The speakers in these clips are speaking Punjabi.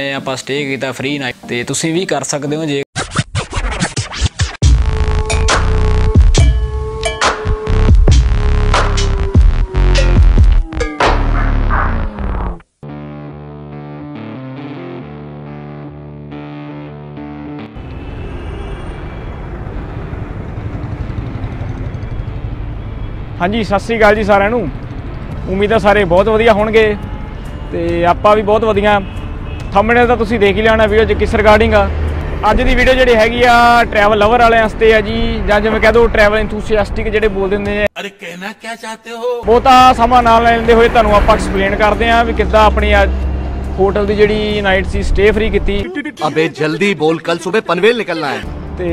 ਆਪਾਂ ਸਟੇ ਕੀਤਾ ਫ੍ਰੀ ਨਾਈਟ ਤੇ ਤੁਸੀਂ ਵੀ ਕਰ ਸਕਦੇ ਹੋ ਜੇ ਹਾਂਜੀ, ਸਤਿ ਸ੍ਰੀ ਅਕਾਲ ਜੀ ਸਾਰਿਆਂ ਨੂੰ। ਉਮੀਦ ਹੈ ਸਾਰੇ ਬਹੁਤ ਵਧੀਆ ਹੋਣਗੇ ਤੇ ਆਪਾਂ ਵੀ ਬਹੁਤ ਵਧੀਆ। ਥੰਬਨੇਲ ਤਾਂ ਤੁਸੀਂ ਦੇਖ ਹੀ ਲੈਣਾ ਵੀਡੀਓ 'ਚ ਕਿਸ ਰਿਗਾਰਡਿੰਗ ਆ। ਅੱਜ ਦੀ ਵੀਡੀਓ ਜਿਹੜੀ ਹੈਗੀ ਆ ਟਰੈਵਲ ਲਵਰ ਵਾਲਿਆਂ ਵਾਸਤੇ ਆ ਜੀ ਜਾਂ ਜਿਵੇਂ ਕਹਦੋ ਟਰੈਵਲ ਐਂਥੂਸੀਆਸਟਿਕ ਜਿਹੜੇ ਬੋਲਦੇ ਹੁੰਦੇ ਆ। ਅਰੇ ਕਹਿਣਾ ਕੀ ਚਾਹਤੇ ਹੋ? ਬਹੁਤਾ ਸਮਾਂ ਨਾਲ ਲੈਂਦੇ ਹੋਏ ਤੁਹਾਨੂੰ ਆਪਾਂ ਐਕਸਪਲੇਨ ਕਰਦੇ ਆ ਵੀ ਕਿੱਦਾਂ ਆਪਣੀ ਅੱਜ ਹੋਟਲ ਦੀ ਜਿਹੜੀ ਨਾਈਟ ਸੀ ਸਟੇ ਫਰੀ ਕੀਤੀ। ਅਬੇ ਜਲਦੀ ਬੋਲ ਕੱਲ ਸਵੇਰ ਪਨਵੇਲ ਨਿਕਲਣਾ ਹੈ। ਤੇ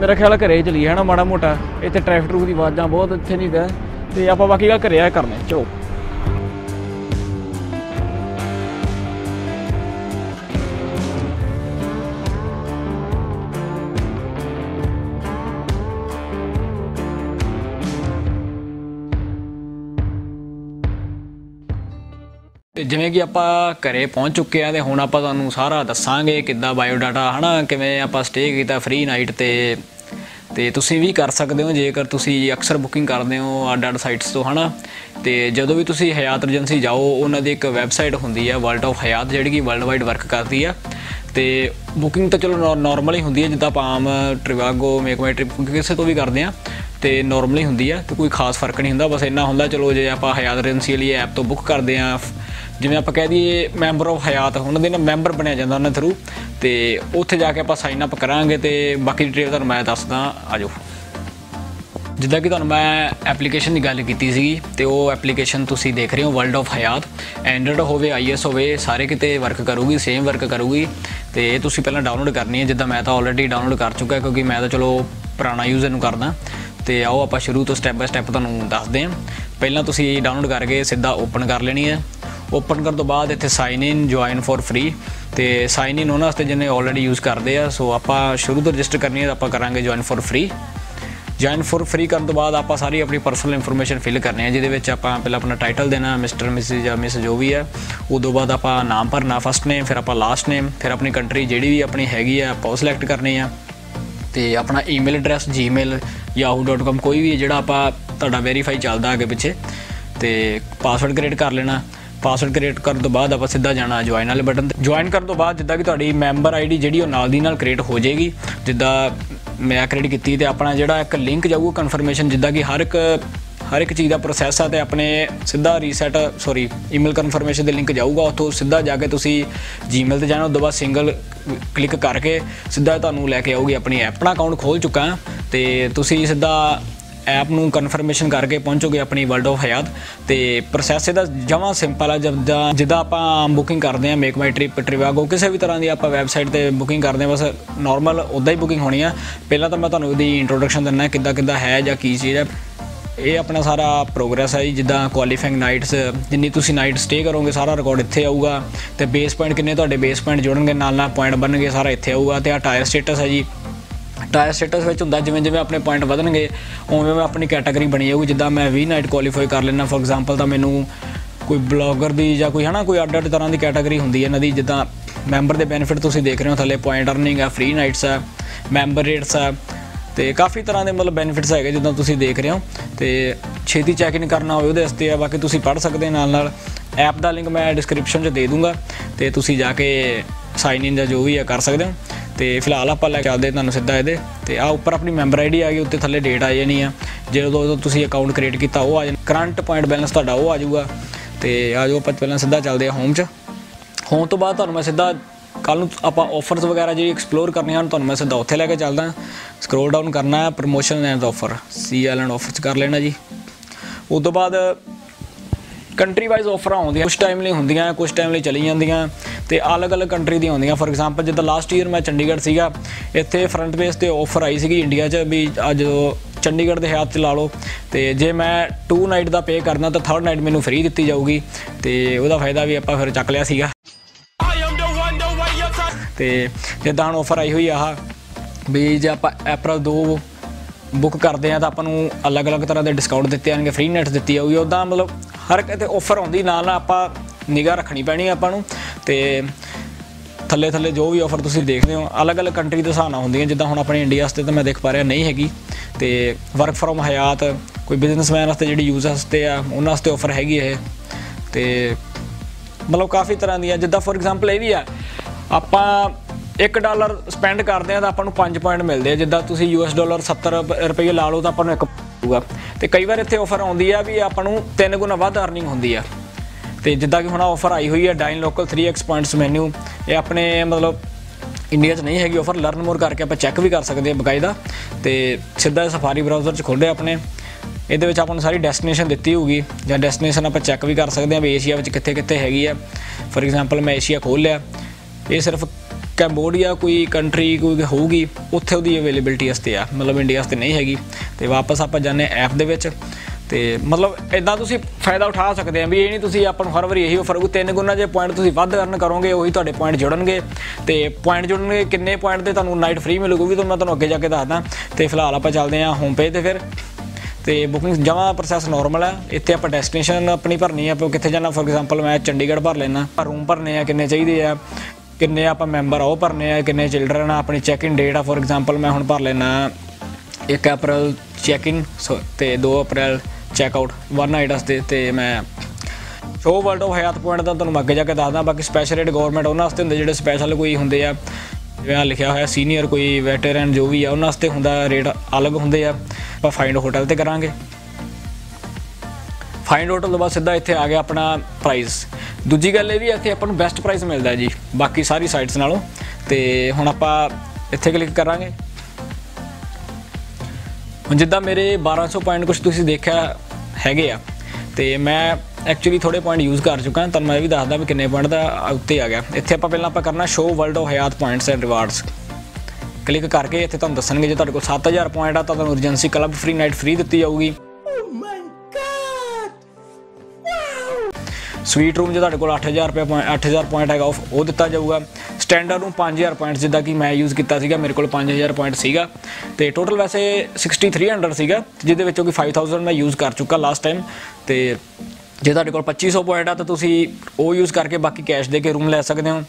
ਮੇਰਾ ਖਿਆਲ ਘਰੇ ਚਲੀ ਜਾਣਾ ਮਾੜਾ ਮੋਟਾ। ਇੱਥੇ ਟ੍ਰੈਫਿਕ ਰੂਕ ਦੀ ਆਵਾਜ਼ਾਂ ਬਹੁਤ ਇੱਥੇ ਨਹੀਂ ਦਾ ਤੇ ਆਪਾਂ ਬਾਕੀ ਗੱਲ ਘਰੇ ਆ ਕਰਨੇ ਚਲੋ। ਤੇ ਜਿਵੇਂ ਕਿ ਆਪਾਂ ਘਰੇ ਪਹੁੰਚ ਚੁੱਕੇ ਆ ਤੇ ਹੁਣ ਆਪਾਂ ਤੁਹਾਨੂੰ ਸਾਰਾ ਦੱਸਾਂਗੇ ਕਿੱਦਾਂ ਬਾਇਓਡਾਟਾ ਹਨਾ, ਕਿਵੇਂ ਆਪਾਂ ਸਟੇ ਕੀਤਾ ਫ੍ਰੀ ਨਾਈਟ ਤੇ। ਤੇ ਤੁਸੀਂ ਵੀ ਕਰ ਸਕਦੇ ਹੋ, ਜੇਕਰ ਤੁਸੀਂ ਅਕਸਰ ਬੁਕਿੰਗ ਕਰਦੇ ਹੋ ਅੱਡ ਅੱਡ ਸਾਈਟਸ ਤੋਂ, ਹਨਾ। ਤੇ ਜਦੋਂ ਵੀ ਤੁਸੀਂ ਹਯਾਤ ਏਜੰਸੀ ਜਾਓ, ਉਹਨਾਂ ਦੀ ਇੱਕ ਵੈਬਸਾਈਟ ਹੁੰਦੀ ਹੈ ਵਰਲਡ ਆਫ ਹਯਾਤ ਜਿਹੜੀ ਕਿ ਵਰਲਡ ਵਾਈਡ ਵਰਕ ਕਰਦੀ ਆ। ਤੇ ਬੁਕਿੰਗ ਤਾਂ ਚਲੋ ਨਾਰਮਲ ਹੀ ਹੁੰਦੀ ਹੈ ਜਿੱਦਾਂ ਆਪਾਂ ਆਮ ਟ੍ਰਿਵਾਗੋ ਮੇਕ ਮਾਈ ਟ੍ਰਿਪ ਕਿਸੇ ਤੋਂ ਵੀ ਕਰਦੇ ਆ। ਤੇ ਹੀ ਹੁੰਦੀ ਆ, ਤੇ ਕੋਈ ਖਾਸ ਫ਼ਰਕ ਨਹੀਂ ਹੁੰਦਾ, ਬਸ ਇੰਨਾ ਹੁੰਦਾ, ਚਲੋ ਜੇ ਆਪਾਂ ਹਯਾਤ ਏਜੰਸੀ ਵਾਲੀ ਐਪ ਤੋਂ ਬੁੱਕ ਕਰਦੇ ਆ ਜਿਵੇਂ ਆਪਾਂ ਕਹਿ ਦਈਏ ਮੈਂਬਰ ਆਫ ਹਯਾਤ, ਉਹਨਾਂ ਦੇ ਨਾਲ ਮੈਂਬਰ ਬਣਿਆ ਜਾਂਦਾ ਉਹਨਾਂ ਥਰੂ ਤੇ ਉੱਥੇ ਜਾ ਕੇ ਆਪਾਂ ਸਾਈਨ ਅਪ ਕਰਾਂਗੇ ਤੇ ਬਾਕੀ ਡਿਟੇਲ ਤੁਹਾਨੂੰ ਮੈਂ ਦੱਸਦਾ ਆਜੋ ਜਿੱਦਾਂ ਕਿ ਤੁਹਾਨੂੰ ਮੈਂ ਐਪਲੀਕੇਸ਼ਨ ਦੀ ਗੱਲ ਕੀਤੀ ਸੀਗੀ, ਤੇ ਉਹ ਐਪਲੀਕੇਸ਼ਨ ਤੁਸੀਂ ਦੇਖ ਰਹੇ ਹੋ ਵਰਲਡ ਆਫ ਹਯਾਤ। ਐਂਡਰੋਇਡ ਹੋਵੇ ਆਈਐਸ ਹੋਵੇ, ਸਾਰੇ ਕਿਤੇ ਵਰਕ ਕਰੂਗੀ ਸੇਮ ਵਰਕ ਕਰੂਗੀ, ਤੇ ਇਹ ਤੁਸੀਂ ਪਹਿਲਾਂ ਡਾਊਨਲੋਡ ਕਰਨੀ ਹੈ, ਜਿੱਦਾਂ ਮੈਂ ਤਾਂ ਆਲਰੇਡੀ ਡਾਊਨਲੋਡ ਕਰ ਚੁੱਕਾ, ਕਿਉਂਕਿ ਮੈਂ ਤਾਂ ਚਲੋ ਪੁਰਾਣਾ ਯੂਜ਼ਰ ਨੂੰ ਕਰਦਾ। ਤੇ ਆਓ ਆਪਾਂ ਸ਼ੁਰੂ ਤੋਂ ਸਟੈਪ ਬਾਈ ਸਟੈਪ ਤੁਹਾਨੂੰ ਦੱਸਦੇ ਹਾਂ। ਪਹਿਲਾਂ ਤੁਸੀਂ ਡਾਊਨਲੋਡ ਕਰਕੇ ਸਿੱਧਾ ਓਪਨ ਕਰ ਲੈਣੀ ਹੈ। ਓਪਨ ਕਰਨ ਤੋਂ ਬਾਅਦ ਇੱਥੇ sign in join for free ਤੇ ਸਾਈਨ ਇਨ ਉਹਨਾਂ ਵਾਸਤੇ ਜਿਹਨੇ ਆਲਰੇਡੀ ਯੂਜ਼ ਕਰਦੇ ਆ, ਸੋ ਆਪਾਂ ਸ਼ੁਰੂ ਤੋਂ ਰਜਿਸਟਰ ਕਰਨੀ ਹੈ ਤਾਂ ਆਪਾਂ ਕਰਾਂਗੇ join for free join for free ਕਰਨ ਤੋਂ ਬਾਅਦ ਆਪਾਂ ਸਾਰੀ ਆਪਣੀ ਪਰਸਨਲ ਇਨਫੋਰਮੇਸ਼ਨ ਫਿਲ ਕਰਨੀ ਹੈ, ਜਿਹਦੇ ਵਿੱਚ ਆਪਾਂ ਪਹਿਲਾਂ ਆਪਣਾ ਟਾਈਟਲ ਦੇਣਾ ਮਿਸਟਰ ਮਿਸਿਸ ਜਾਂ ਮਿਸ ਜੋ ਵੀ ਹੈ। ਉਦੋਂ ਬਾਅਦ ਆਪਾਂ ਨਾਮ ਭਰਨਾ ਫਸਟ ਨੇਮ ਫਿਰ ਆਪਾਂ ਲਾਸਟ ਨੇਮ ਫਿਰ ਆਪਣੀ ਕੰਟਰੀ ਜਿਹੜੀ ਵੀ ਆਪਣੀ ਹੈਗੀ ਆ ਆਪਾਂ ਉਹ ਸਿਲੈਕਟ ਕਰਨੀ ਆ ਤੇ ਆਪਣਾ ਈਮੇਲ ਐਡਰੈਸ gmail yahoo.com ਕੋਈ ਵੀ ਜਿਹੜਾ ਆਪਾਂ ਤੁਹਾਡਾ ਵੈਰੀਫਾਈ ਚੱਲਦਾ ਅੱਗੇ ਪਿੱਛੇ। ਤੇ ਪਾਸਵਰਡ ਕ੍ਰੀਏਟ ਕਰ ਲੈਣਾ। ਪਾਸਵਰਡ ਕ੍ਰੀਏਟ ਕਰਨ ਤੋਂ ਬਾਅਦ ਆਪਾਂ ਸਿੱਧਾ ਜਾਣਾ ਜੁਆਇਨ ਵਾਲੇ ਬਟਨ ਤੇ। ਜੁਆਇਨ ਕਰਨ ਤੋਂ ਬਾਅਦ ਜਿੱਦਾਂ ਕਿ ਤੁਹਾਡੀ ਮੈਂਬਰ ਆਈਡੀ ਜਿਹੜੀ ਉਹ ਨਾਲ ਦੀ ਨਾਲ ਕ੍ਰੀਏਟ ਹੋ ਜਾਏਗੀ। ਜਿੱਦਾਂ ਮੈਂ ਕ੍ਰੀਏਟ ਕੀਤੀ ਤੇ ਆਪਣਾ ਜਿਹੜਾ ਇੱਕ ਲਿੰਕ ਜਾਊਗਾ ਕਨਫਰਮੇਸ਼ਨ ਜਿੱਦਾਂ ਕਿ ਹਰ ਇੱਕ ਹਰ ਇੱਕ ਚੀਜ਼ ਦਾ ਪ੍ਰੋਸੈਸ ਆ ਤੇ ਆਪਣੇ ਸਿੱਧਾ ਰੀਸੈਟ ਸੌਰੀ ਈਮੇਲ ਕਨਫਰਮੇਸ਼ਨ ਦੇ ਲਿੰਕ ਜਾਊਗਾ। ਉੱਥੋਂ ਸਿੱਧਾ ਜਾ ਕੇ ਤੁਸੀਂ ਜੀਮੇਲ ਤੇ ਜਾਣਾ, ਉਸ ਤੋਂ ਬਾਅਦ ਸਿੰਗਲ ਕਲਿੱਕ ਕਰਕੇ ਸਿੱਧਾ ਤੁਹਾਨੂੰ ਲੈ ਕੇ ਆਊਗੀ ਆਪਣੀ ਐਪ ਆਪਣਾ ਅਕਾਊਂਟ ਖੋਲ ਚੁੱਕਾ ਹਾਂ ਤੇ ਤੁਸੀਂ ਸਿੱਧਾ ਐਪ ਨੂੰ ਕਨਫਰਮੇਸ਼ਨ ਕਰਕੇ ਪਹੁੰਚੋਗੇ ਆਪਣੀ ਵਰਲਡ ਆਫ ਹਯਾਤ ਤੇ ਪ੍ਰੋਸੈਸ ਇਹਦਾ ਜਮਾਂ ਸਿੰਪਲ ਆ, ਜਿੱਦਾਂ ਜਿੱਦਾਂ ਆਪਾਂ ਬੁਕਿੰਗ ਕਰਦੇ ਆ ਮੇਕ ਮਾਈ ਟ੍ਰਿਪ ਟ੍ਰਿਵਾਗੋ ਕਿਸੇ ਵੀ ਤਰ੍ਹਾਂ ਦੀ ਆਪਾਂ ਵੈਬਸਾਈਟ ਤੇ ਬੁਕਿੰਗ ਕਰਦੇ ਆ ਬਸ ਨਾਰਮਲ ਉਦਾਂ ਹੀ ਬੁਕਿੰਗ ਹੋਣੀ ਆ। ਪਹਿਲਾਂ ਤਾਂ ਮੈਂ ਤੁਹਾਨੂੰ ਇਹਦੀ ਇੰਟਰੋਡਕਸ਼ਨ ਦਿੰਦਾ ਕਿੱਦਾਂ ਕਿੱਦਾਂ ਹੈ ਜਾਂ ਕੀ ਚੀਜ਼ ਹੈ। ਇਹ ਆਪਣਾ ਸਾਰਾ ਪ੍ਰੋਗਰੈਸ ਹੈ ਜੀ, ਜਿੱਦਾਂ ਕੁਆਲੀਫਾਈਂਗ ਨਾਈਟਸ ਜਿੰਨੀ ਤੁਸੀਂ ਨਾਈਟ ਸਟੇ ਕਰੋਗੇ, ਸਾਰਾ ਰਿਕਾਰਡ ਇੱਥੇ ਆਊਗਾ। ਤੇ ਬੇਸ ਪੁਆਇੰਟ ਕਿੰਨੇ ਤੁਹਾਡੇ ਬੇਸ ਪੁਆਇੰਟ ਜੁੜਨਗੇ ਨਾਲ ਨਾਲ ਪੁਆਇੰਟ ਬਣਨਗੇ, ਸਾਰਾ ਇੱਥੇ ਆਊਗਾ। ਤੇ ਆ ਟਾਇਰ ਸਟੇਟਸ ਹੈ ਜੀ। ਟਾਇਰ ਸਟੇਟਸ ਵਿੱਚ ਹੁੰਦਾ, ਜਿਵੇਂ ਜਿਵੇਂ ਆਪਣੇ ਪੁਆਇੰਟ ਵਧਣਗੇ, ਉਵੇਂ ਉਵੇਂ ਆਪਣੀ ਕੈਟਾਗਰੀ ਬਣੀ ਜਾਊਗੀ। ਜਿੱਦਾਂ ਮੈਂ 20 ਨਾਈਟ ਕੁਆਲੀਫਾਈ ਕਰ ਲੈਣਾ ਫੋਰ ਐਗਜ਼ਾਮਪਲ ਤਾਂ ਮੈਨੂੰ ਕੋਈ ਬਲੌਗਰ ਦੀ ਜਾਂ ਕੋਈ, ਹਨਾ, ਕੋਈ ਅੱਡ ਅੱਡ ਤਰ੍ਹਾਂ ਦੀ ਕੈਟਾਗਰੀ ਹੁੰਦੀ ਹੈ ਇਹਨਾਂ ਦੀ, ਜਿੱਦਾਂ ਮੈਂਬਰ ਦੇ ਬੈਨੀਫਿਟ ਤੁਸੀਂ ਦੇਖ ਰਹੇ ਹੋ, ਥੱਲੇ ਪੁਆਇੰਟ ਅਰਨਿੰਗ ਆ ਫ੍ਰੀ ਨਾਈਟਸ ਆ ਮੈਂਬਰ ਰੇਟਸ ਆ ਤੇ ਕਾਫੀ ਤਰ੍ਹਾਂ ਦੇ ਮਤਲਬ ਬੈਨੀਫਿਟਸ ਹੈਗੇ ਜਿੱਦਾਂ ਤੁਸੀਂ ਦੇਖ ਰਹੇ ਹੋ। ਤੇ ਛੇਤੀ ਚੈੱਕ ਇਨ ਕਰਨਾ ਹੋਵੇ ਉਹਦੇ ਵਾਸਤੇ ਆ, ਬਾਕੀ ਤੁਸੀਂ ਪੜ੍ਹ ਸਕਦੇ ਨਾਲ ਨਾਲ ਐਪ ਦਾ ਲਿੰਕ ਮੈਂ ਡਿਸਕ੍ਰਿਪਸ਼ਨ 'ਚ ਦੇ ਦੂੰਗਾ, ਤੇ ਤੁਸੀਂ ਜਾ ਕੇ ਸਾਈਨ ਇਨ ਜਾਂ ਜੋ ਵੀ ਆ ਕਰ ਸਕਦੇ ਹੋ। ਤੇ ਫਿਲਹਾਲ ਆਪਾਂ ਲੈ ਕੇ ਚੱਲਦੇ ਤੁਹਾਨੂੰ ਸਿੱਧਾ ਇਹਦੇ। ਤੇ ਆ ਉੱਪਰ ਆਪਣੀ ਮੈਂਬਰ ਆਈਡੀ ਆ ਗਈ ਉੱਤੇ ਥੱਲੇ ਡੇਟ ਆ ਜਾਣੀ ਆ। ਜਦੋਂ ਤੁਸੀਂ ਅਕਾਊਂਟ ਕ੍ਰੀਏਟ ਕੀਤਾ, ਉਹ ਆ ਜਾਣਾ। ਕਰੰਟ ਪੁਆਇੰਟ ਬੈਲੈਂਸ ਤੁਹਾਡਾ ਉਹ ਆ ਜਾਊਗਾ। ਤੇ ਆ ਜਾਓ ਆਪਾਂ ਪਹਿਲਾਂ ਸਿੱਧਾ ਚੱਲਦੇ ਆ ਹੋਮ 'ਚ। ਹੋਮ ਤੋਂ ਬਾਅਦ ਤੁਹਾਨੂੰ ਮੈਂ ਸਿੱਧਾ ਕੱਲ ਨੂੰ ਆਪਾਂ ਆਫਰਸ ਵਗੈਰਾ ਜਿਹੜੀ ਐਕਸਪਲੋਰ ਕਰਨੀਆਂ ਹਨ ਤੁਹਾਨੂੰ ਮੈਂ ਸਿੱਧਾ ਉੱਥੇ ਲੈ ਕੇ ਚੱਲਦਾ ਸਕਰੋਲ ਡਾਊਨ ਕਰਨਾ ਹੈ promotion and offer C L and offers ਕਰ ਲੈਣਾ ਜੀ। ਉਸ ਤੋਂ ਬਾਅਦ ਕੰਟਰੀ ਵਾਈਜ਼ ਆਫਰਾਂ ਆਉਂਦੀਆਂ ਕੁਝ ਟਾਈਮ ਲਈ ਹੁੰਦੀਆਂ ਕੁਝ ਟਾਈਮ ਲਈ ਚਲੀ ਜਾਂਦੀਆਂ। ਤੇ ਅਲੱਗ-ਅਲੱਗ ਕੰਟਰੀ ਦੀਆਂ ਹੁੰਦੀਆਂ। ਫੋਰ ਐਗਜ਼ਾਮਪਲ ਜਿੱਦਾਂ ਲਾਸਟ ਈਅਰ ਮੈਂ ਚੰਡੀਗੜ੍ਹ ਸੀਗਾ, ਇੱਥੇ ਫਰੰਟ ਪੇਜ ਤੇ ਆਫਰ ਆਈ ਸੀਗੀ ਇੰਡੀਆ 'ਚ ਵੀ ਅੱਜ ਚੰਡੀਗੜ੍ਹ ਦੇ ਹੱਥ 'ਚ ਲਾ ਲਓ। ਤੇ ਜੇ ਮੈਂ 2 ਨਾਈਟ ਦਾ ਪੇ ਕਰਨਾ ਤਾਂ 3rd ਨਾਈਟ ਮੈਨੂੰ ਫ੍ਰੀ ਦਿੱਤੀ ਜਾਊਗੀ। ਤੇ ਉਹਦਾ ਫਾਇਦਾ ਵੀ ਆਪਾਂ ਫਿਰ ਚੱਕ ਲਿਆ ਸੀਗਾ। ਤੇ ਜਿੱਦਾਂ ਹੁਣ ਆਫਰ ਆਈ ਹੋਈ ਆ ਆਹ ਵੀ ਜੇ ਆਪਾਂ ਅਪ੍ਰੈਲ 2 ਬੁੱਕ ਕਰਦੇ ਆ ਤਾਂ ਆਪਾਂ ਨੂੰ ਅਲੱਗ-ਅਲੱਗ ਤਰ੍ਹਾਂ ਦੇ ਡਿਸਕਾਊਂਟ ਦਿੱਤੇ ਜਾਣਗੇ ਫ੍ਰੀ ਨੈਟਸ ਦਿੱਤੀ ਜਾਊਗੀ। ਉਦਾਂ ਮਤਲਬ ਹਰ ਕਿਤੇ ਆਫਰ ਆਉਂਦੀ ਨਾਲ ਨਾਲ ਆਪਾਂ ਨਿਗਾਹ ਰੱਖਣੀ ਪੈਣੀ ਆਪਾਂ ਨੂੰ ਤੇ ਥੱਲੇ ਥੱਲੇ ਜੋ ਵੀ ਆਫਰ ਤੁਸੀਂ ਦੇਖਦੇ ਹੋ, ਅਲੱਗ-ਅਲੱਗ ਕੰਟਰੀ ਦੇ ਹਿਸਾਬ ਨਾਲ ਹੁੰਦੀਆਂ, ਜਿੱਦਾਂ ਹੁਣ ਆਪਣੇ ਇੰਡੀਆ ਵਾਸਤੇ ਤਾਂ ਮੈਂ ਦੇਖ ਪਾ ਰਿਹਾ ਨਹੀਂ ਹੈਗੀ। ਤੇ ਵਰਕ ਫਰਮ ਹਯਾਤ, ਕੋਈ ਬਿਜ਼ਨਸਮੈਨ ਵਾਸਤੇ ਜਿਹੜੀ ਯੂਜ਼ਰ ਵਾਸਤੇ ਆ, ਉਹਨਾਂ ਵਾਸਤੇ ਆਫਰ ਹੈਗੀ ਇਹ। ਤੇ ਮਤਲਬ ਕਾਫੀ ਤਰ੍ਹਾਂ ਦੀਆਂ, ਜਿੱਦਾਂ ਫੋਰ ਐਗਜ਼ਾਮਪਲ ਇਹ ਵੀ ਆ, ਆਪਾਂ 1 ਡਾਲਰ ਸਪੈਂਡ ਕਰਦੇ ਆ ਤਾਂ ਆਪਾਂ ਨੂੰ 5 ਪੁਆਇੰਟ ਮਿਲਦੇ ਆ। ਜਿੱਦਾਂ ਤੁਸੀਂ ਯੂਐਸ ਡਾਲਰ 70 ਰੁਪਏ ਲਾ ਲਓ ਤਾਂ ਆਪਾਂ ਨੂੰ ਇੱਕ ਹੋਊਗਾ ਤੇ ਕਈ ਵਾਰ ਇੱਥੇ ਆਫਰ ਆਉਂਦੀ ਆ ਵੀ ਆਪਾਂ ਨੂੰ 3 ਗੁਣਾ ਵੱਧ ਅਰਨਿੰਗ ਹੁੰਦੀ ਆ। ਤੇ ਜਿੱਦਾਂ ਕਿ ਹੁਣ ਆਫਰ ਆਈ ਹੋਈ ਹੈ ਡਾਈਨ ਲੋਕਲ 3x ਪੁਆਇੰਟਸ ਮੈਨੂ ਇਹ ਆਪਣੇ ਮਤਲਬ ਇੰਡੀਆ 'ਚ ਨਹੀਂ ਹੈਗੀ ਆਫਰ ਲਰਨ ਮੋਰ ਕਰਕੇ ਆਪਾਂ ਚੈੱਕ ਵੀ ਕਰ ਸਕਦੇ ਹਾਂ ਬਕਾਇਦਾ ਤੇ ਸਿੱਧਾ ਸਫਾਰੀ ਬ੍ਰਾਊਜ਼ਰ 'ਚ ਖੋਲ੍ਹੇ ਆਪਣੇ। ਇਹਦੇ ਵਿੱਚ ਆਪਾਂ ਨੂੰ ਸਾਰੀ ਡੈਸਟੀਨੇਸ਼ਨ ਦਿੱਤੀ ਹੋਊਗੀ, ਜਾਂ ਡੈਸਟੀਨੇਸ਼ਨ ਆਪਾਂ ਚੈੱਕ ਵੀ ਕਰ ਸਕਦੇ ਹਾਂ ਵੀ ਏਸ਼ੀਆ ਵਿੱਚ ਕਿੱਥੇ ਕਿੱਥੇ ਹੈਗੀ ਆ ਫੋਰ ਐਗਜ਼ਾਮਪਲ ਮੈਂ ਏਸ਼ੀਆ ਖੋਲ੍ਹ ਲਿਆ ਇਹ ਸਿਰਫ ਕੈਂਬੋਡੀਆ ਕੋਈ ਕੰਟਰੀ ਕੋਈ ਹੋਊਗੀ, ਉੱਥੇ ਉਹਦੀ ਅਵੇਲੇਬਿਲਟੀ ਵਾਸਤੇ ਆ, ਮਤਲਬ ਇੰਡੀਆ ਵਾਸਤੇ ਨਹੀਂ ਹੈਗੀ। ਤੇ ਵਾਪਸ ਆਪਾਂ ਜਾਂਦੇ ਐਪ ਦੇ ਵਿੱਚ ਤੇ ਮਤਲਬ ਇਦਾਂ ਤੁਸੀਂ ਫਾਇਦਾ ਉਠਾ ਸਕਦੇ ਆ ਵੀ ਇਹ ਨਹੀਂ ਤੁਸੀਂ ਆਪਾਂ ਨੂੰ ਹਰ ਵਾਰੀ ਇਹੀ ਆਫਰ ਹੋਊ ਤਿੰਨ ਗੁਣਾ ਜੇ ਪੁਆਇੰਟ ਤੁਸੀਂ ਵੱਧ ਕਰਨ ਕਰੋਗੇ, ਉਹੀ ਤੁਹਾਡੇ ਪੁਆਇੰਟ ਜੁੜਨਗੇ। ਤੇ ਪੁਆਇੰਟ ਜੁੜਨਗੇ ਕਿੰਨੇ ਪੁਆਇੰਟ ਤੇ ਤੁਹਾਨੂੰ ਨਾਈਟ ਫ੍ਰੀ ਮਿਲੂਗੀ ਤਾਂ ਮੈਂ ਤੁਹਾਨੂੰ ਅੱਗੇ ਜਾ ਕੇ ਦੱਸਦਾ। ਤੇ ਫਿਲਹਾਲ ਆਪਾਂ ਚੱਲਦੇ ਹਾਂ ਹੋਮ ਪੇਜ ਤੇ ਫਿਰ। ਤੇ ਬੁਕਿੰਗ ਜਮਾ ਪ੍ਰੋਸੈਸ ਨਾਰਮਲ ਹੈ ਇੱਥੇ ਆਪਾਂ ਡੈਸਟੀਨੇਸ਼ਨ ਆਪਣੀ ਭਰਨੀ ਹੈ ਆਪਾਂ ਕਿੱਥੇ ਜਾਣਾ? ਫੋਰ ਐਗਜ਼ਾਮਪਲ ਮੈਂ ਚੰਡੀਗੜ੍ਹ ਭਰ ਲੈਣਾ ਰੂਮ ਭਰਨੇ ਆ, ਕਿੰਨੇ ਚਾਹੀਦੇ ਆ? ਕਿੰਨੇ ਆਪਾਂ ਮੈਂਬਰ ਆ, ਉਹ ਭਰਨੇ ਆ, ਕਿੰਨੇ ਚਿਲਡਰਨ ਆ? ਆਪਣੀ ਚੈੱਕ ਇਨ ਡੇਟ ਆ ਫੋਰ ਐਗਜ਼ਾਮਪਲ ਮੈਂ ਹੁਣ ਭਰ ਲੈਣਾ 1 ਅਪ੍ਰੈਲ ਚੈੱਕ ਇਨ ਤੇ 2 April check out one night ਵਾਸਤੇ ਤੇ ਮੈਂ show world of Hyatt point ਦਾ ਤੁਹਾਨੂੰ ਅੱਗੇ ਜਾ ਕੇ ਦੱਸਦਾ, ਬਾਕੀ ਸਪੈਸ਼ਲ ਰੇਟ ਗਵਰਨਮੈਂਟ ਉਹਨਾਂ ਵਾਸਤੇ ਹੁੰਦੇ ਜਿਹੜੇ ਸਪੈਸ਼ਲ ਕੋਈ ਹੁੰਦੇ ਆ, ਜਿਵੇਂ ਆ ਲਿਖਿਆ ਹੋਇਆ ਸੀਨੀਅਰ ਕੋਈ ਵੈਟਰਨ ਜੋ ਵੀ ਆ, ਉਹਨਾਂ ਵਾਸਤੇ ਹੁੰਦਾ ਰੇਟ ਅਲੱਗ ਹੁੰਦੇ ਆ, ਆਪਾਂ ਫਾਈਂਡ ਹੋਟਲ ਤੇ ਕਰਾਂਗੇ। ਫਾਈਂਡ ਹੋਟਲ ਤੋਂ ਬਾਅਦ ਸਿੱਧਾ ਇੱਥੇ ਆ ਗਿਆ ਆਪਣਾ ਪ੍ਰਾਈਸ ਦੂਜੀ ਗੱਲ ਇਹ ਵੀ ਇੱਥੇ ਆਪਾਂ ਨੂੰ ਬੈਸਟ ਪ੍ਰਾਈਸ ਮਿਲਦਾ ਜੀ, ਬਾਕੀ ਸਾਰੀ ਸਾਈਟਸ ਨਾਲੋਂ। ਤੇ ਹੁਣ ਆਪਾਂ ਇੱਥੇ ਕਲਿੱਕ ਕਰਾਂਗੇ। ਹੁਣ ਜਿੱਦਾਂ ਮੇਰੇ 1200 ਪੁਆਇੰਟ ਕੁਝ ਤੁਸੀਂ ਦੇਖਿਆ ਹੈਗੇ ਆ, ਤੇ ਮੈਂ ਐਕਚੁਅਲੀ ਥੋੜੇ ਪੁਆਇੰਟ ਯੂਜ਼ ਕਰ ਚੁੱਕਾ, ਤੁਹਾਨੂੰ ਮੈਂ ਵੀ ਦੱਸਦਾ ਵੀ ਕਿੰਨੇ ਪੁਆਇੰਟ ਦਾ ਉੱਤੇ ਆ ਗਿਆ। ਇੱਥੇ ਆਪਾਂ ਪਹਿਲਾਂ ਆਪਾਂ ਕਰਨਾ show world of Hyatt points and rewards click ਕਰਕੇ ਇੱਥੇ ਤੁਹਾਨੂੰ ਦੱਸਣਗੇ ਜੇ ਤੁਹਾਡੇ ਕੋਲ 7000 ਪੁਆਇੰਟ ਆ ਤਾਂ ਤੁਹਾਨੂੰ regency club free night free ਦਿੱਤੀ ਜਾਊਗੀ। ਸਵੀਟ ਰੂਮ ਜੇ ਤੁਹਾਡੇ ਕੋਲ 8000 ਰੁਪਏ ਪੁਆਇੰਟ 8000 ਪੁਆਇੰਟ ਹੈਗਾ, ਉਹ ਉਹ ਦਿੱਤਾ ਜਾਊਗਾ। ਸਟੈਂਡਰਡ ਨੂੰ 5000 ਪੁਆਇੰਟ ਜਿੱਦਾਂ ਕਿ ਮੈਂ ਯੂਜ਼ ਕੀਤਾ ਸੀਗਾ, ਮੇਰੇ ਕੋਲ 5000 ਪੁਆਇੰਟ ਸੀਗਾ। ਤੇ ਟੋਟਲ ਵੈਸੇ 6300 ਸੀਗਾ, ਜਿਹਦੇ ਵਿੱਚੋਂ ਕਿ 5000 ਮੈਂ ਯੂਜ਼ ਕਰ ਚੁੱਕਾ ਲਾਸਟ ਟਾਈਮ ਤੇ ਜੇ ਤੁਹਾਡੇ ਕੋਲ 2500 ਪੁਆਇੰਟ ਆ, ਤਾਂ ਤੁਸੀਂ ਉਹ ਯੂਜ਼ ਕਰਕੇ ਬਾਕੀ ਕੈਸ਼ ਦੇ ਕੇ ਰੂਮ ਲੈ ਸਕਦੇ ਹੋ।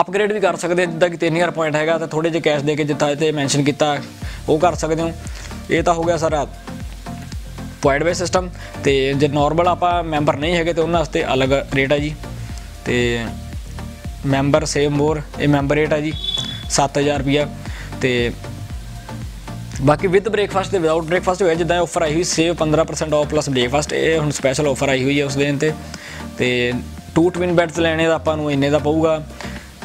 ਅਪਗ੍ਰੇਡ ਵੀ ਕਰ ਸਕਦੇ ਜਿੱਦਾਂ ਕਿ 3000 ਪੁਆਇੰਟ ਹੈਗਾ, ਤਾਂ ਥੋੜੇ ਜਿਹੇ ਕੈਸ਼ ਦੇ ਕੇ ਜਿੱਦਾਂ ਤੇ ਮੈਂਸ਼ਨ ਕੀਤਾ, ਉਹ ਕਰ ਸਕਦੇ ਹੋ। ਇਹ ਤਾਂ ਹੋ ਗਿਆ ਸਾਰਾ ਪੁਆਇੰਟ ਬੇਸ ਸਿਸਟਮ ਤੇ ਜੇ ਨਾਰਮਲ ਆਪਾਂ ਮੈਂਬਰ ਨਹੀਂ ਹੈਗੇ ਤੇ ਉਹਨਾਂ ਵਾਸਤੇ ਅਲੱਗ ਰੇਟ ਹੈ ਜੀ। ਤੇ ਮੈਂਬਰ ਸੇਵ ਮੋਰ ਇਹ ਮੈਂਬਰ ਰੇਟ ਆ ਜੀ 7000 ਰੁਪਿਆ ਤੇ ਬਾਕੀ ਵਿਦ ਬ੍ਰੇਕਫਾਸਟ ਤੇ ਵਿਦਆਊਟ ਬ੍ਰੇਕਫਾਸਟ ਹੋਇਆ, ਜਿੱਦਾਂ ਆਫਰ ਆਈ ਹੋਈ ਸੇਵ 15% ਆਫ ਪਲੱਸ ਬ੍ਰੇਕਫਾਸਟ ਇਹ ਹੁਣ ਸਪੈਸ਼ਲ ਆਫਰ ਆਈ ਹੋਈ ਹੈ ਉਸ ਦਿਨ ਤੇ। ਤੇ ਟੂ ਟਵਿਨ ਬੈੱਡਸ ਲੈਣੇ ਦਾ ਆਪਾਂ ਨੂੰ ਇੰਨੇ ਦਾ ਪਊਗਾ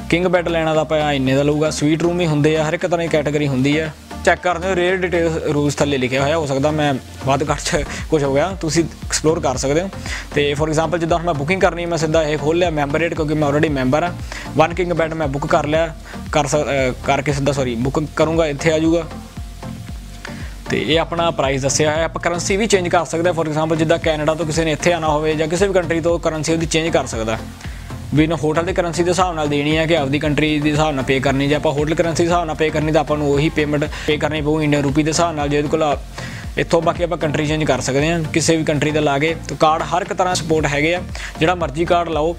ਕਿੰਗ ਬੈੱਡ ਲੈਣਾ ਦਾ ਆਪਾਂ ਇੰਨੇ ਦਾ ਲਊਗਾ। ਸਵੀਟ ਰੂਮ ਵੀ ਹੁੰਦੇ ਆ, ਹਰ ਇੱਕ ਤਰ੍ਹਾਂ ਦੀ ਕੈਟਾਗਰੀ ਹੁੰਦੀ ਆ। ਚੈੱਕ ਕਰਦੇ ਹੋ ਰੇਅਰ ਡਿਟੇਲ ਰੂਲਸ ਥੱਲੇ ਲਿਖਿਆ ਹੋਇਆ, ਹੋ ਸਕਦਾ ਮੈਂ ਵੱਧ ਘੱਟ ਚ ਕੁਝ ਹੋ ਗਿਆ, ਤੁਸੀਂ ਐਕਸਪਲੋਰ ਕਰ ਸਕਦੇ ਹੋ। ਤੇ ਫੋਰ ਐਗਜ਼ਾਮਪਲ ਜਿੱਦਾਂ ਹੁਣ ਮੈਂ ਬੁਕਿੰਗ ਕਰਨੀ, ਮੈਂ ਸਿੱਧਾ ਇਹ ਖੋਲ ਲਿਆ ਮੈਂਬਰ ਰੇਟ ਕਿਉਂਕਿ ਮੈਂ ਆਲਰੇਡੀ ਮੈਂਬਰ ਆ ਵਨ ਕਿੰਗ ਬੈਡ ਮੈਂ ਬੁੱਕ ਕਰ ਲਿਆ, ਕਰ ਸਕ- ਕਰਕੇ ਸਿੱਧਾ ਸੌਰੀ ਬੁੱਕ ਕਰੂੰਗਾ, ਇੱਥੇ ਆ ਜਾਊਗਾ। ਤੇ ਇਹ ਆਪਣਾ ਪ੍ਰਾਈਸ ਦੱਸਿਆ ਹੈ ਆਪਾਂ ਕਰੰਸੀ ਵੀ ਚੇਂਜ ਕਰ ਸਕਦੇ ਹਾਂ। ਫੋਰ ਐਗਜ਼ਾਮਪਲ ਜਿੱਦਾਂ ਕੈਨੇਡਾ ਤੋਂ ਕਿਸੇ ਨੇ ਇੱਥੇ ਆਣਾ ਹੋਵੇ ਜਾਂ ਕਿਸੇ ਵੀ ਕੰਟਰੀ ਤੋਂ ਕਰੰਸੀ ਉਹਦੀ ਚੇਂਜ ਕਰ ਸਕਦਾ। ਵੀ ਨਾ ਹੋਟਲ ਦੇ ਕਰੰਸੀ ਦੇ ਹਿਸਾਬ ਨਾਲ ਦੇਣੀ ਹੈ ਕਿ ਆਪਦੀ ਕੰਟਰੀ ਦੇ ਹਿਸਾਬ ਨਾਲ ਪੇ ਕਰਨੀ, ਜੇ ਆਪਾਂ ਹੋਟਲ ਕਰੰਸੀ ਦੇ ਹਿਸਾਬ ਨਾਲ ਪੇ ਕਰਨੀ ਤਾਂ ਆਪਾਂ ਨੂੰ ਉਹੀ ਪੇਮੈਂਟ ਪੇ ਕਰਨੀ ਪਊ ਇੰਡੀਅਨ ਰੂਪੀ ਦੇ ਹਿਸਾਬ ਨਾਲ, ਜੇ ਉਹਦੇ ਕੋਲ ਇੱਥੋਂ ਬਾਕੀ ਆਪਾਂ ਕੰਟਰੀ ਚੇਂਜ ਕਰ ਸਕਦੇ ਹਾਂ, ਕਿਸੇ ਵੀ ਕੰਟਰੀ ਦਾ ਲਾ ਕੇ ਤੇ ਕਾਰਡ ਹਰ ਇੱਕ ਤਰ੍ਹਾਂ ਸਪੋਰਟ ਹੈਗੇ ਆ, ਜਿਹੜਾ ਮਰਜ਼ੀ ਕਾਰਡ ਲਾਓ।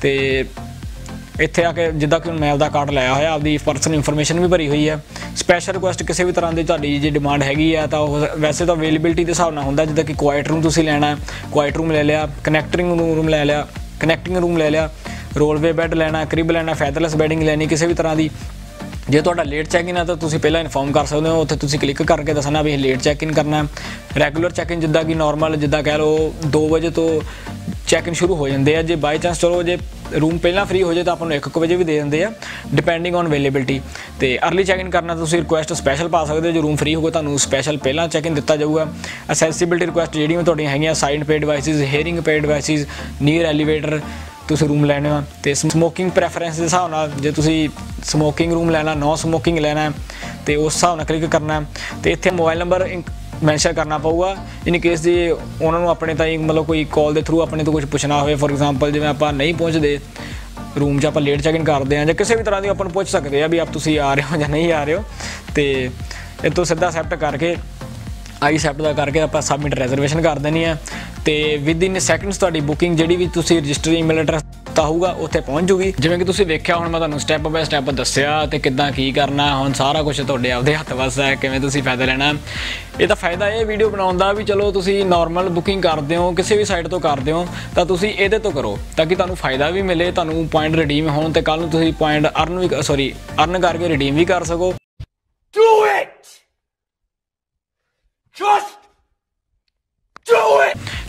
ਤੇ ਇੱਥੇ ਆ ਕੇ ਜਿੱਦਾਂ ਕਿ ਮੈਂ ਆਪਦਾ ਕਾਰਡ ਲਾਇਆ ਹੋਇਆ, ਆਪਦੀ ਪਰਸਨਲ ਇਨਫੋਰਮੇਸ਼ਨ ਵੀ ਭਰੀ ਹੋਈ ਹੈ ਸਪੈਸ਼ਲ ਰਿਕੁਐਸਟ ਕਿਸੇ ਵੀ ਤਰ੍ਹਾਂ ਦੀ ਤੁਹਾਡੀ ਜੇ ਡਿਮਾਂਡ ਹੈਗੀ ਆ, ਤਾਂ ਉਹ ਵੈਸੇ ਤਾਂ ਅਵੇਲੇਬਿਲਟੀ ਦੇ ਹਿਸਾਬ ਨਾਲ ਹੁੰਦਾ, ਜਿੱਦਾਂ ਕਿ ਕੁਆਇਟ ਰੂਮ ਤੁਸੀਂ ਲੈਣਾ ਕੁਆਇਟ ਰੂਮ ਲੈ ਲਿਆ ਕਨੈਕਟਿੰਗ ਰੂਮ ਲੈ ਲਿਆ ਕਨੈਕਟਿੰਗ ਰੂਮ ਲੈ ਲਿਆ। ਰੋਲਵੇ ਬੈੱਡ ਲੈਣਾ, ਕ੍ਰਿਬ ਲੈਣਾ, ਫੈਦਰਲੈਸ ਬੈਡਿੰਗ ਲੈਣੀ, ਕਿਸੇ ਵੀ ਤਰ੍ਹਾਂ ਦੀ। ਜੇ ਤੁਹਾਡਾ ਲੇਟ ਚੈੱਕ ਇਨ ਹੈ ਤਾਂ ਤੁਸੀਂ ਪਹਿਲਾਂ ਇਨਫੋਰਮ ਕਰ ਸਕਦੇ ਹੋ, ਉੱਥੇ ਤੁਸੀਂ ਕਲਿੱਕ ਕਰਕੇ ਦੱਸਣਾ ਵੀ ਲੇਟ ਚੈੱਕ ਇਨ ਕਰਨਾ ਹੈ। ਰੈਗੂਲਰ ਚੈੱਕ ਇਨ ਜਿੱਦਾਂ ਕਿ ਨਾਰਮਲ ਜਿੱਦਾਂ ਕਹਿ ਲਓ 2 ਵਜੇ ਤੋਂ ਚੈੱਕ ਇਨ ਸ਼ੁਰੂ ਹੋ ਜਾਂਦੇ ਆ। ਜੇ ਬਾਈ ਚਾਂਸ ਚਲੋ, ਜੇ ਰੂਮ ਪਹਿਲਾਂ ਫ੍ਰੀ ਹੋ ਜਾਏ ਤਾਂ ਆਪਾਂ ਨੂੰ 1 ਵਜੇ ਵੀ ਦੇ ਦਿੰਦੇ ਆ ਡਿਪੈਂਡਿੰਗ ਔਨ ਅਵੇਲੇਬਿਲਟੀ ਤੇ अर्ਲੀ ਚੈੱਕ ਇਨ ਕਰਨਾ, ਤੁਸੀਂ ਰਿਕੁਐਸਟ ਸਪੈਸ਼ਲ ਪਾ ਸਕਦੇ ਹੋ। ਜੇ ਰੂਮ ਫ੍ਰੀ ਹੋਵੇ ਤੁਹਾਨੂੰ ਸਪੈਸ਼ਲ ਪਹਿਲਾਂ ਚੈੱਕ ਇਨ ਦਿੱਤਾ ਜਾਊਗਾ। ਅਸੈਸਿਬਿਲਟੀ ਰਿਕੁਐਸਟ ਜਿਹੜੀਆਂ ਤੁਹਾਡੀਆਂ ਹੈਗੀਆਂ ਸਾਈਡ ਪੇ ਡਿਵਾਈਸਿਸ ਹੀਅਰਿੰਗ ਪੇ ਡਿਵਾਈਸਿਸ ਨੀਅਰ ਐਲੀਵੇਟਰ ਤੁਸੀਂ ਰੂਮ ਲੈਣੇ ਹੋ ਤੇ ਸਮੋਕਿੰਗ ਪ੍ਰੈਫਰੈਂਸ ਦੇ ਹਿਸਾਬ ਨਾਲ ਜੇ ਤੁਸੀਂ ਸਮੋਕਿੰਗ ਰੂਮ ਲੈਣਾ ਨੋ ਸਮੋਕਿੰਗ ਲੈਣਾ ਹੈ, ਤੇ ਉਸ ਹਿਸਾਬ ਨਾਲ ਕਲਿੱਕ ਕਰਨਾ ਹੈ ਤੇ ਇੱਥੇ ਮੋਬਾਈਲ ਨੰਬਰ ਮੈਂਸ਼ਨ ਕਰਨਾ ਪਊਗਾ। ਇਨ ਕੇਸ ਜੇ ਉਹਨਾਂ ਨੂੰ ਆਪਣੇ ਤਾਈਂ ਮਤਲਬ ਕੋਈ ਕਾਲ ਦੇ ਥਰੂ ਆਪਣੇ ਤੋਂ ਕੁਝ ਪੁੱਛਣਾ ਹੋਵੇ ਫੋਰ ਐਗਜ਼ਾਮਪਲ ਜਿਵੇਂ ਆਪਾਂ ਨਹੀਂ ਪਹੁੰਚਦੇ ਰੂਮ 'ਚ ਆਪਾਂ ਲੇਟ ਚੈੱਕ ਇਨ ਕਰਦੇ ਆ ਜਾਂ ਕਿਸੇ ਵੀ ਤਰ੍ਹਾਂ ਦੀ ਆਪਾਂ ਨੂੰ ਪੁੱਛ ਸਕਦੇ ਆ ਵੀ ਆਪ ਤੁਸੀਂ ਆ ਰਹੇ ਹੋ ਜਾਂ ਨਹੀਂ ਆ ਰਹੇ ਹੋ ਤੇ ਇਹ ਤੋਂ ਸਿੱਧਾ ਅਸੈਪਟ ਕਰਕੇ ਆਈ ਐਕਸੈਪਟ ਦਾ ਕਰਕੇ ਆਪਾਂ ਸਬਮਿਟ ਰਿਜ਼ਰਵੇਸ਼ਨ ਕਰ ਦੇਣੀ ਆ ਤੇ ਵਿਦ ਇਨ ਸੈਕਿੰਡਸ ਤੁਹਾਡੀ ਬੁਕਿੰਗ ਜਿਹੜੀ ਵੀ ਤੁਸੀਂ ਰਜਿਸਟਰ ਈਮੇਲ ਐਡਰੈਸ ਤਾਂ ਹੋਊਗਾ, ਉੱਥੇ ਪਹੁੰਚ ਜੂਗੀ। ਜਿਵੇਂ ਕਿ ਤੁਸੀਂ ਵੇਖਿਆ, ਹੁਣ ਮੈਂ ਤੁਹਾਨੂੰ ਸਟੈਪ ਬਾਏ ਸਟੈਪ ਦੱਸਿਆ ਤੇ ਕਿੱਦਾਂ ਕੀ ਕਰਨਾ, ਹੁਣ ਸਾਰਾ ਕੁਝ ਤੁਹਾਡੇ ਆਪਦੇ ਹੱਥ ਵੱਸ ਹੈ, ਕਿਵੇਂ ਤੁਸੀਂ ਫਾਇਦਾ ਲੈਣਾ। ਇਹ ਤਾਂ ਫਾਇਦਾ ਇਹ ਵੀਡੀਓ ਬਣਾਉਣ ਦਾ ਵੀ ਚਲੋ ਤੁਸੀਂ ਨਾਰਮਲ ਬੁਕਿੰਗ ਕਰਦੇ ਹੋ, ਕਿਸੇ ਵੀ ਸਾਈਟ ਤੋਂ ਕਰਦੇ ਹੋ, ਤਾਂ ਤੁਸੀਂ ਇਹਦੇ ਤੋਂ ਕਰੋ, ਤਾਂ ਕਿ ਤੁਹਾਨੂੰ ਫਾਇਦਾ ਵੀ ਮਿਲੇ, ਤੁਹਾਨੂੰ ਪੁਆਇੰਟ ਰਿਡੀਮ ਹੋਣ ਤੇ ਕੱਲ ਨੂੰ ਤੁਸੀਂ ਪੁਆਇੰਟ ਅਰਨ ਵੀ ਸੌਰੀ ਅਰਨ ਕਰਕੇ ਰਿਡੀਮ ਵੀ ਕਰ ਸਕੋ।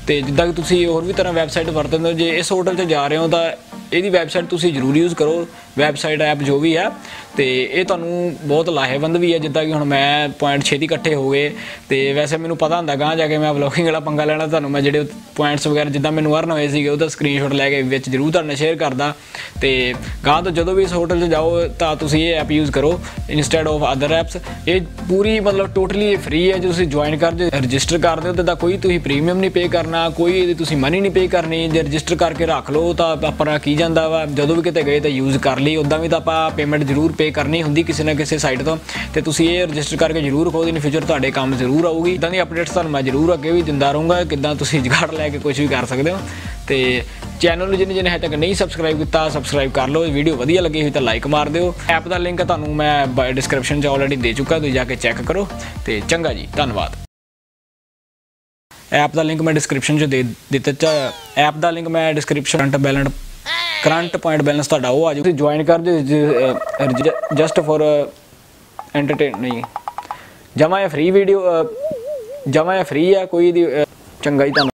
ਤੇ ਜਿੱਦਾਂ ਕਿ ਤੁਸੀਂ ਹੋਰ ਵੀ ਤਰ੍ਹਾਂ ਵੈਬਸਾਈਟ ਵਰਤਦੇ ਹੋ, ਜੇ ਇਸ ਹੋਟਲ 'ਚ ਜਾ ਰਹੇ ਹੋ ਤਾਂ ਇਹਦੀ ਵੈਬਸਾਈਟ ਤੁਸੀਂ ਜ਼ਰੂਰ ਯੂਜ਼ ਕਰੋ। ਵੈਬਸਾਈਟ ਐਪ ਜੋ ਵੀ ਆ, ਤੇ ਇਹ ਤੁਹਾਨੂੰ ਬਹੁਤ ਲਾਹੇਵੰਦ ਵੀ ਹੈ ਜਿੱਦਾਂ ਕਿ ਹੁਣ ਮੈਂ ਪੁਆਇੰਟ ਛੇਤੀ ਇਕੱਠੇ ਹੋ ਗਏ, ਤੇ ਵੈਸੇ ਮੈਨੂੰ ਪਤਾ ਹੁੰਦਾ ਗਾਂ ਜਾ ਕੇ ਮੈਂ ਵਲੌਗਿੰਗ ਵਾਲਾ ਪੰਗਾ ਲੈਣਾ, ਤੁਹਾਨੂੰ ਮੈਂ ਜਿਹੜੇ ਪੁਆਇੰਟਸ ਵਗੈਰਾ ਜਿੱਦਾਂ ਮੈਨੂੰ ਅਰਨ ਹੋਏ ਸੀਗੇ, ਉਹਦਾ ਸਕਰੀਨਸ਼ਾਟ ਲੈ ਕੇ ਵਿੱਚ ਜ਼ਰੂਰ ਤੁਹਾਨੂੰ ਸ਼ੇਅਰ ਕਰਦਾ। ਤੇ ਗਾਂ ਤੋਂ ਜਦੋਂ ਵੀ ਇਸ ਹੋਟਲ 'ਚ ਜਾਓ, ਤਾਂ ਤੁਸੀਂ ਇਹ ਐਪ ਯੂਜ਼ ਕਰੋ ਇਨਸਟੈਡ ਆਫ ਅਦਰ ਐਪਸ ਇਹ ਪੂਰੀ ਮਤਲਬ ਟੋਟਲੀ ਫ੍ਰੀ ਹੈ ਜੇ ਤੁਸੀਂ ਜੁਆਇਨ ਕਰਦੇ ਹੋ ਰਜਿਸਟਰ ਕਰਦੇ ਹੋ ਤਾਂ ਕੋਈ ਤੁਸੀਂ ਪ੍ਰੀਮੀਅਮ ਨਹੀਂ ਪੇ ਕਰਨਾ, ਕੋਈ ਇਹਦੀ ਤੁਸੀਂ ਮਨੀ ਨਹੀਂ ਪੇ ਕਰਨੀ, ਜੇ ਰਜਿਸਟਰ ਕਰਕੇ ਰੱਖ ਲਓ, ਤਾਂ ਆਪਣਾ ਕੀ ਜਾਂਦਾ ਵਾ, ਜਦੋਂ ਵੀ ਕਿਤੇ ਗਏ ਤਾਂ ਯੂਜ਼ ਕਰ ਲਈ ਉਦਾਂ ਵੀ ਤਾਂ ਆਪਾਂ ਪੇਮੈਂਟ ਜ਼ਰੂਰ ਪੇ ਕਰਨੀ ਹੁੰਦੀ ਕਿਸੇ ਨਾ ਕਿਸੇ ਸਾਈਟ ਤੋਂ। ਤੇ ਤੁਸੀਂ ਇਹ ਰਜਿਸਟਰ ਕਰਕੇ ਜ਼ਰੂਰ ਰੱਖੋ ਇਨ ਫਿਊਚਰ ਤੁਹਾਡੇ ਕੰਮ ਜ਼ਰੂਰ ਆਊਗੀ। ਇਦਾਂ ਦੀ ਅਪਡੇਟਸ ਤੁਹਾਨੂੰ ਮੈਂ ਜ਼ਰੂਰ ਅੱਗੇ ਵੀ ਦਿੰਦਾ ਰਹੂੰਗਾ, ਕਿੱਦਾਂ ਤੁਸੀਂ ਜਗਾੜ ਲੈ ਕੇ ਕੁਝ ਵੀ ਕਰ ਸਕਦੇ ਹੋ। ਤੇ ਚੈਨਲ ਨੂੰ ਜਿਹਨੇ ਜਿਹਨੇ ਹਜੇ ਤੱਕ ਨਹੀਂ ਸਬਸਕ੍ਰਾਈਬ ਕੀਤਾ ਸਬਸਕ੍ਰਾਈਬ ਕਰ ਲਓ। ਵੀਡੀਓ ਵਧੀਆ ਲੱਗੀ ਹੋਈ ਤਾਂ ਲਾਈਕ ਮਾਰ ਦਿਓ। ਐਪ ਦਾ ਲਿੰਕ ਤੁਹਾਨੂੰ ਮੈਂ ਡਿਸਕ੍ਰਿਪਸ਼ਨ 'ਚ ਆਲਰੇਡੀ ਦੇ ਚੁੱਕਾ, ਤੁਸੀਂ ਜਾ ਕੇ ਚੈੱਕ ਕਰੋ। ਤੇ ਚੰਗਾ ਜੀ, ਧੰਨਵਾਦ। ਐਪ ਦਾ ਲਿੰਕ ਮੈਂ ਡਿਸਕ੍ਰਿਪਸ਼ਨ 'ਚ ਦੇ ਦਿੱਤਾ ਐਪ ਦਾ ਲਿੰਕ ਮੈਂ description current balance current point balance ਤੁਹਾਡਾ ਉਹ ਆ ਜਾਊ। ਤੁਸੀਂ ਜੁਆਇਨ ਕਰ ਦਿਓ ਜਸਟ ਫॉर ਐਂਟਰਟੇਨ ਨਹੀਂ। ਜਮਾ ਇਹ ਫ੍ਰੀ ਵੀਡੀਓ ਜਮਾ ਇਹ ਫ੍ਰੀ ਆ, ਕੋਈ ਦੀ ਚੰਗਾ ਹੀ ਤੁਹਾਨੂੰ